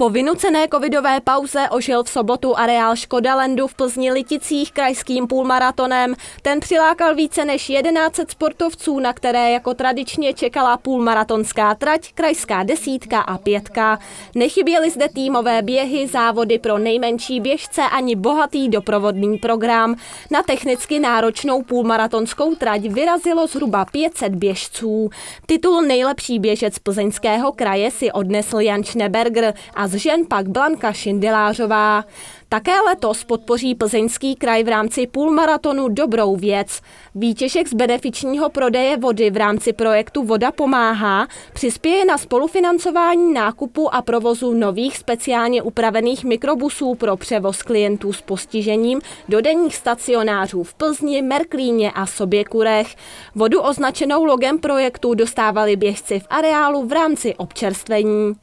Po vynucené covidové pauze ožil v sobotu areál Škodalandu v Plzni Liticích krajským půlmaratonem. Ten přilákal více než 1100 sportovců, na které jako tradičně čekala půlmaratonská trať, krajská desítka a pětka. Nechyběly zde týmové běhy, závody pro nejmenší běžce ani bohatý doprovodný program. Na technicky náročnou půlmaratonskou trať vyrazilo zhruba 500 běžců. Titul nejlepší běžec plzeňského kraje si odnesl Jan Schneberger a z žen pak Blanka Šindelářová. Také letos podpoří plzeňský kraj v rámci půlmaratonu dobrou věc. Výtěžek z benefičního prodeje vody v rámci projektu Voda pomáhá přispěje na spolufinancování nákupu a provozu nových speciálně upravených mikrobusů pro převoz klientů s postižením do denních stacionářů v Plzni, Merklíně a Soběkurech. Vodu označenou logem projektu dostávali běžci v areálu v rámci občerstvení.